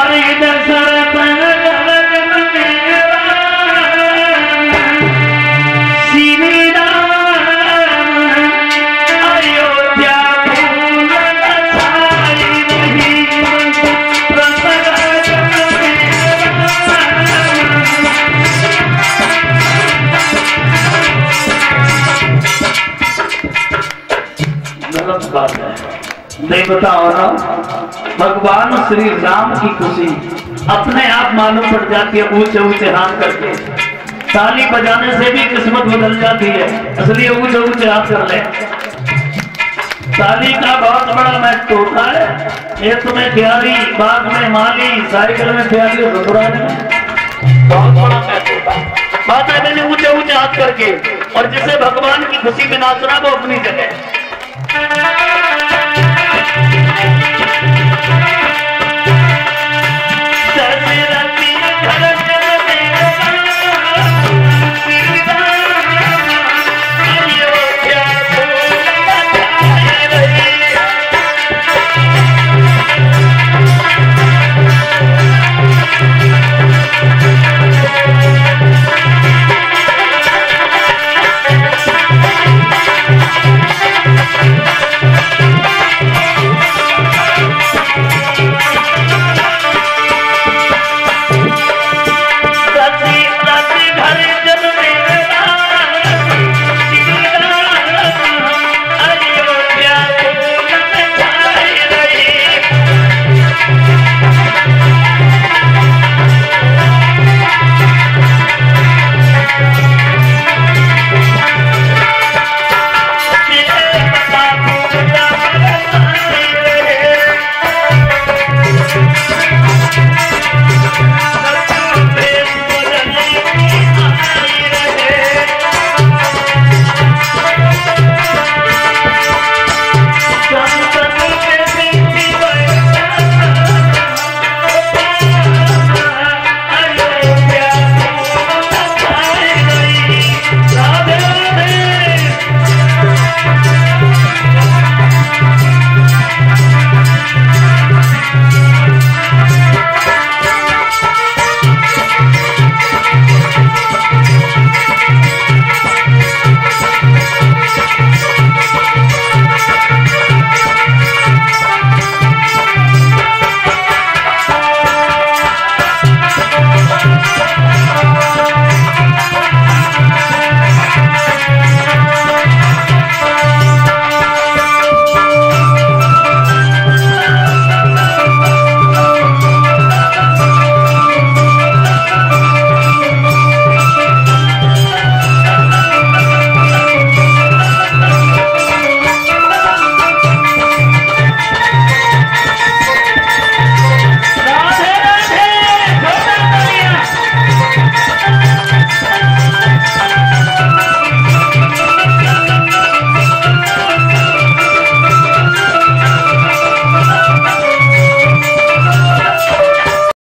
Hallelujah. नहीं बताओ ना भगवान श्री राम की खुशी अपने आप मालूम पड़ जाती है, ऊँचे ऊँचे हाथ करके। ताली बजाने से भी किस्मत बदल जाती है, इसलिए ऊँचे ऊँचे हाथ कर ले। ताली का बहुत बड़ा महत्व होता है। ये तुम्हें ख्याली बाग में, माली साइकिल में, प्यारी बहुत बड़ा महत्व होता है। बात है मैंने ऊँचे ऊँचे हाथ करके और जिसे भगवान की खुशी में नाचना वो अपनी जगह। Thank you.